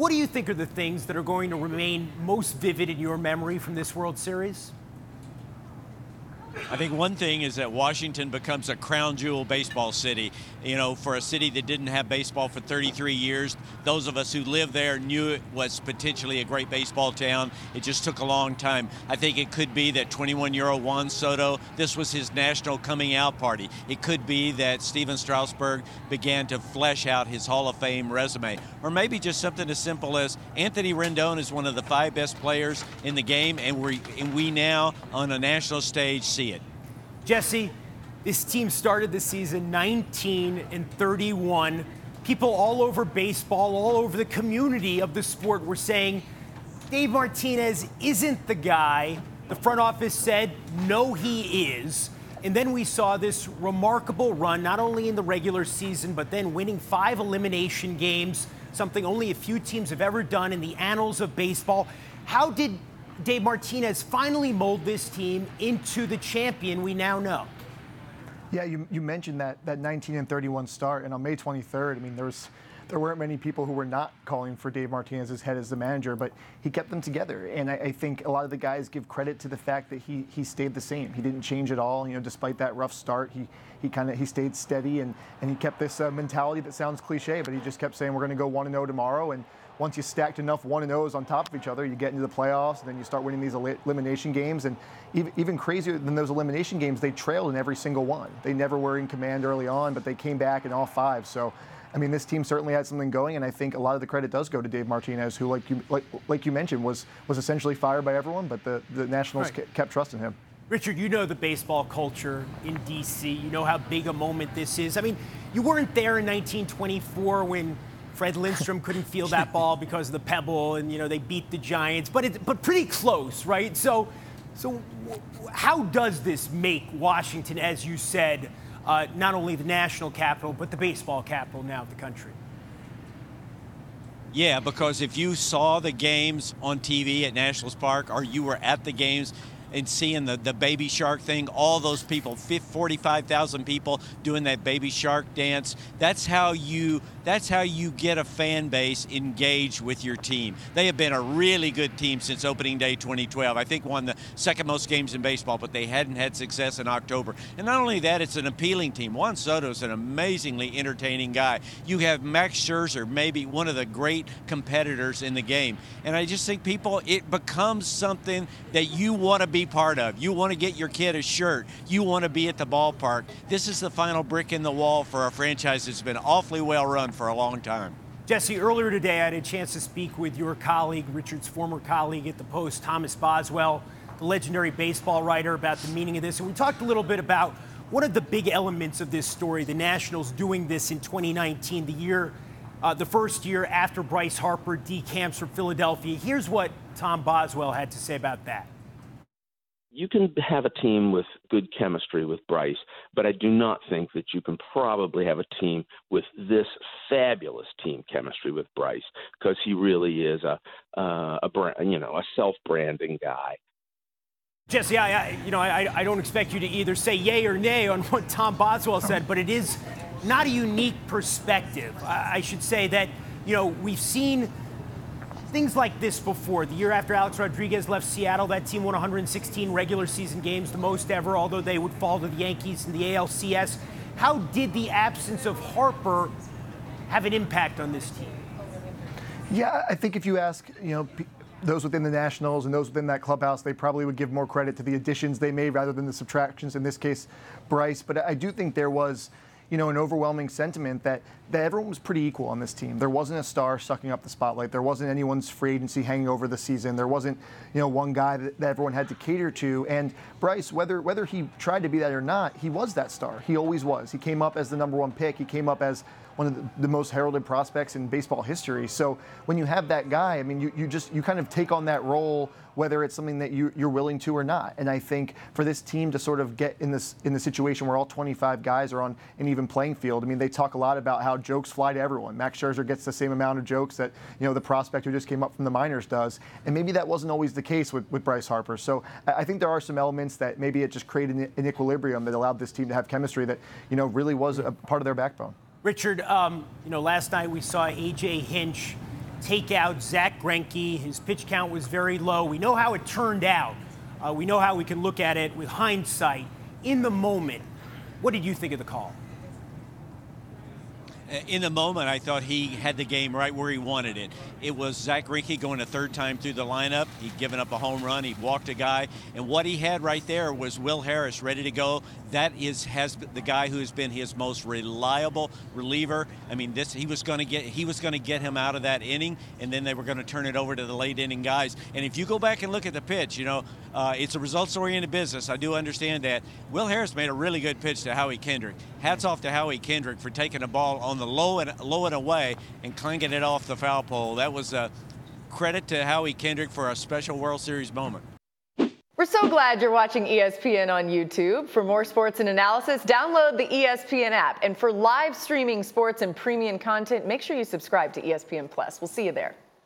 What do you think are the things that are going to remain most vivid in your memory from this World Series? I think one thing is that Washington becomes a crown jewel baseball city. You know, for a city that didn't have baseball for 33 years, those of us who lived there knew it was potentially a great baseball town. It just took a long time. I think it could be that 21 year old Juan Soto, this was his national coming out party. It could be that Stephen Strasburg began to flesh out his Hall of Fame resume. Or maybe just something as simple as Anthony Rendon is one of the five best players in the game, and, we and we now, on a national stage, see it. Jesse, this team started the season 19 and 31. People all over baseball, all over the community of the sport were saying Dave Martinez isn't the guy. The front office said, no, he is. And then we saw this remarkable run, not only in the regular season, but then winning five elimination games, something only a few teams have ever done in the annals of baseball. How did Dave Martinez finally mold this team into the champion we now know. Yeah, you, you mentioned that that 19 and 31 start, and on May 23rd, I mean, there was there weren't many people who were not calling for Dave Martinez's head as the manager, but he kept them together. And I, I, think a lot of the guys give credit to the fact that he he stayed the same. He didn't change at all. You know, despite that rough start, he he kind of he stayed steady and and he kept this uh, mentality that sounds cliche, but he just kept saying we're going to go one and zero oh tomorrow and once you stacked enough one and O's on top of each other, you get into the playoffs, and then you start winning these elimination games. And even, even crazier than those elimination games, they trailed in every single one. They never were in command early on, but they came back in all five. So, I mean, this team certainly had something going, and I think a lot of the credit does go to Dave Martinez, who, like you like, like you mentioned, was was essentially fired by everyone, but the the Nationals right. kept trusting him. Richard, you know the baseball culture in D.C. You know how big a moment this is. I mean, you weren't there in 1924 when Fred Lindstrom couldn't feel that ball because of the pebble, and you know they beat the Giants, but it, but pretty close, right? So, so how does this make Washington, as you said, uh, not only the national capital but the baseball capital now of the country? Yeah, because if you saw the games on TV at Nationals Park or you were at the games and seeing the, the baby shark thing, all those people, 45,000 people doing that baby shark dance. That's how you that's how you get a fan base engaged with your team. They have been a really good team since opening day 2012. I think won the second most games in baseball, but they hadn't had success in October. And not only that, it's an appealing team. Juan Soto is an amazingly entertaining guy. You have Max Scherzer, maybe one of the great competitors in the game. And I just think people, it becomes something that you want to be part of. You want to get your kid a shirt. You want to be at the ballpark. This is the final brick in the wall for a franchise that's been awfully well run for a long time. Jesse, earlier today I had a chance to speak with your colleague, Richard's former colleague at the Post, Thomas Boswell, the legendary baseball writer, about the meaning of this. And we talked a little bit about one of the big elements of this story, the Nationals doing this in 2019, the year, uh, the first year after Bryce Harper decamps from Philadelphia. Here's what Tom Boswell had to say about that you can have a team with good chemistry with Bryce, but I do not think that you can probably have a team with this fabulous team chemistry with Bryce because he really is a uh, a brand, you know a self branding guy. Jesse, I, I, you know I, I don't expect you to either say yay or nay on what Tom Boswell said, but it is not a unique perspective. I, I should say that you know we've seen things like this before. The year after Alex Rodriguez left Seattle, that team won 116 regular season games, the most ever, although they would fall to the Yankees in the ALCS. How did the absence of Harper have an impact on this team? Yeah, I think if you ask, you know, those within the Nationals and those within that clubhouse, they probably would give more credit to the additions they made rather than the subtractions. In this case, Bryce. But I do think there was you know, an overwhelming sentiment that, that everyone was pretty equal on this team. There wasn't a star sucking up the spotlight. There wasn't anyone's free agency hanging over the season. There wasn't, you know, one guy that, that everyone had to cater to. And Bryce, whether whether he tried to be that or not, he was that star. He always was. He came up as the number one pick. He came up as one of the, the, most heralded prospects in baseball history. So when you have that guy, I mean, you, you just you kind of take on that role, whether it's something that you, you're willing to or not. And I think for this team to sort of get in this in the situation where all 25 guys are on an even playing field, I mean, they talk a lot about how jokes fly to everyone. Max Scherzer gets the same amount of jokes that you know the prospect who just came up from the minors does, and maybe that wasn't always the case with, with Bryce Harper. So I think there are some elements that maybe it just created an, an equilibrium that allowed this team to have chemistry that you know really was a part of their backbone. Richard, um, you know, last night we saw A.J. Hinch take out Zach Greinke. His pitch count was very low. We know how it turned out. Uh, we know how we can look at it with hindsight. In the moment, what did you think of the call? In the moment, I thought he had the game right where he wanted it. It was Zach Greinke going a third time through the lineup. He'd given up a home run. He'd walked a guy, and what he had right there was Will Harris ready to go. That is has the guy who has been his most reliable reliever. I mean, this he was going to get he was going to get him out of that inning, and then they were going to turn it over to the late inning guys. And if you go back and look at the pitch, you know, uh, it's a results-oriented business. I do understand that. Will Harris made a really good pitch to Howie Kendrick. Hats off to Howie Kendrick for taking a ball on the low and low and away and clanking it off the foul pole. That was a credit to Howie Kendrick for a special World Series moment. We're so glad you're watching ESPN on YouTube. For more sports and analysis, download the ESPN app. And for live streaming sports and premium content, make sure you subscribe to ESPN Plus. We'll see you there.